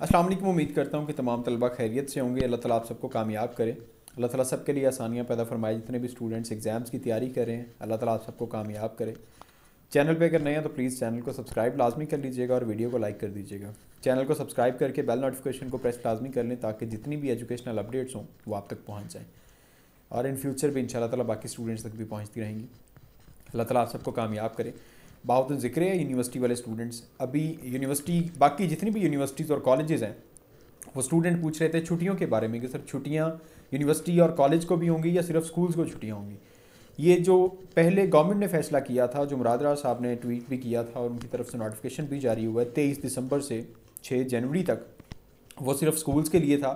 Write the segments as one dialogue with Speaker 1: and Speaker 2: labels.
Speaker 1: वालेकुम, उम्मीद करता हूँ कि तमाम तलबा खैरियत से होंगे। अल्लाह ताला आप सबको कामयाब करे। अल्लाह ताला सबके लिए आसानियाँ पैदा फरमाए, जितने भी स्टूडेंट्स एग्ज़ाम्स की तैयारी कर रहे हैं, अल्लाह ताला आप सबको कामयाब करे। चैनल पे अगर नए हैं तो प्लीज़ चैनल को सब्सक्राइब लाजमी कर लीजिएगा और वीडियो को लाइक कर दीजिएगा। चैनल को सब्सक्राइब करके बेल नोटिफिकेशन को प्रेस लाजमी कर लें, ताकि जितनी भी एजुकेशनल अपडेट्स हों, वो आप तक पहुँच जाएँ। और इन फ्यूचर भी इन ताला बाकी स्टूडेंट्स तक भी पहुँचती रहेंगी। अल्लाह ताला आप सबको कामयाब करे। बहुत ज़िक्र है यूनिवर्सिटी वाले स्टूडेंट्स अभी यूनिवर्सिटी बाकी जितनी भी यूनिवर्सिटीज़ और कॉलेजेस हैं, वो स्टूडेंट पूछ रहे थे छुट्टियों के बारे में कि सर छुट्टियाँ यूनिवर्सिटी और कॉलेज को भी होंगी या सिर्फ़ स्कूल्स को छुट्टियाँ होंगी? ये जो पहले गवर्नमेंट ने फैसला किया था, जो मुराद साहब ने ट्वीट भी किया था और उनकी तरफ़ से नोटिफिकेशन भी जारी हुआ है, तेईस दिसंबर से छः जनवरी तक, वो सिर्फ़ स्कूल्स के लिए था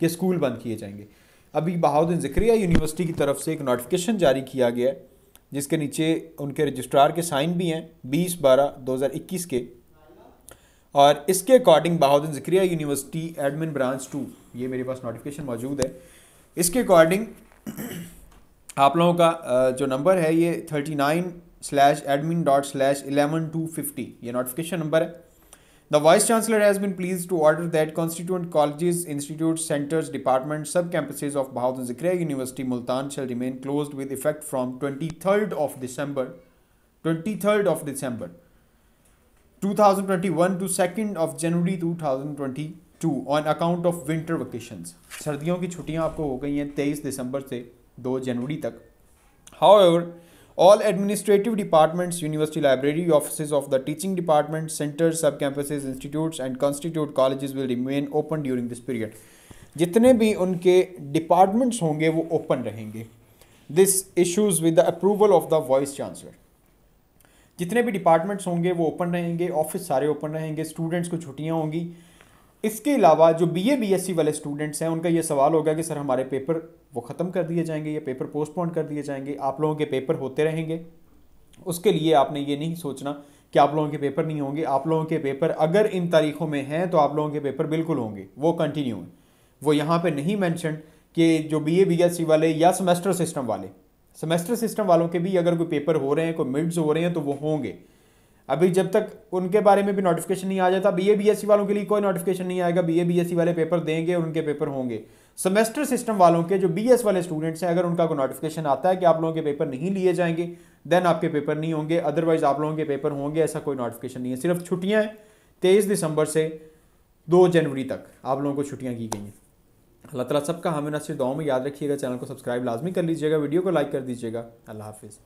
Speaker 1: कि स्कूल बंद किए जाएँगे। अभी बहाउद्दीन ज़िक्रिया यूनिवर्सिटी की तरफ़ से एक नोटिफिकेशन जारी किया गया है। जिसके नीचे उनके रजिस्ट्रार के साइन भी हैं, बीस बारह दो हज़ार इक्कीस के। और इसके according Bahauddin Zakariya university admin branch two ये मेरे पास नोटिफिकेशन मौजूद है। इसके अकॉर्डिंग आप लोगों का जो नंबर है, ये thirty nine slash admin dot slash eleven two fifty ये नोटिफिकेशन नंबर है। The Vice Chancellor has been pleased to order that constituent colleges, institutes, centers, departments, sub-campuses of Bahauddin Zikriya University Multan shall remain closed with effect from 23rd of December 23rd of December 2021 to 2nd of January 2022 on account of winter vacations. सर्दियों की छुट्टियां आपको हो गई हैं 23 दिसंबर से 2 जनवरी तक However, all administrative departments university library office of the teaching department centre sub campus institute and constitute college will remain open during this period जितने भी उनके डिपार्टमेंट्स होंगे, वो ओपन रहेंगे। This issues with the approval of the vice chancellor जितने भी departments होंगे, वो ओपन रहेंगे ऑफ़िस सारे ओपन रहेंगे स्टूडेंट्स को छुट्टियाँ होंगी। इसके अलावा जो B A B S C वाले स्टूडेंट्स हैं, उनका ये सवाल होगा कि, सर, हमारे पेपर वो ख़त्म कर दिए जाएँगे, या पेपर पोस्टपोन कर दिए जाएँगे, आप लोगों के पेपर होते रहेंगे। उसके लिए आपने ये नहीं सोचना कि आप लोगों के पेपर नहीं होंगे। आप लोगों के पेपर अगर इन तारीखों में हैं तो आप लोगों के पेपर बिल्कुल होंगे। वो कंटिन्यू है। वो यहाँ पर नहीं मैंशन कि जो B A B S C वाले या सेमेस्टर सिस्टम वाले सेमेस्टर सिस्टम वालों के भी अगर कोई पेपर हो रहे हैं, कोई मिड्स हो रहे हैं तो वो होंगे। अभी जब तक उनके बारे में भी नोटिफिकेशन नहीं आ जाता B A B S C वालों के लिए कोई नोटिफिकेशन नहीं आएगा। B A B S C वाले पेपर देंगे और उनके पेपर होंगे। सेमेस्टर सिस्टम वालों के जो बी एस वाले स्टूडेंट्स हैं, अगर उनका कोई नोटिफिकेशन आता है कि आप लोगों के पेपर नहीं लिए जाएँगे देन आपके पेपर नहीं होंगे। अदरवाइज़ आप लोगों के पेपर होंगे, ऐसा कोई नोटिफिकेशन नहीं है। सिर्फ़ छुट्टियाँ हैं, तेईस दिसंबर से दो जनवरी तक आप लोगों को छुट्टियाँ की गई हैं। अल्लाह ताला सबका हमें नसर दुआओं में याद रखिएगा। चैनल को सब्सक्राइब लाजमी कर लीजिएगा। वीडियो को लाइक कर दीजिएगा। अल्लाह हाफिज़।